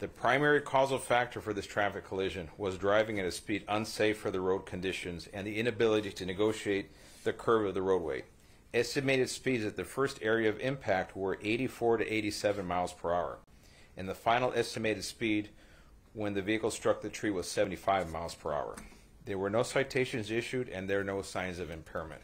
The primary causal factor for this traffic collision was driving at a speed unsafe for the road conditions and the inability to negotiate the curve of the roadway. Estimated speeds at the first area of impact were 84 to 87 miles per hour, and the final estimated speed when the vehicle struck the tree was 75 miles per hour. There were no citations issued, and there are no signs of impairment.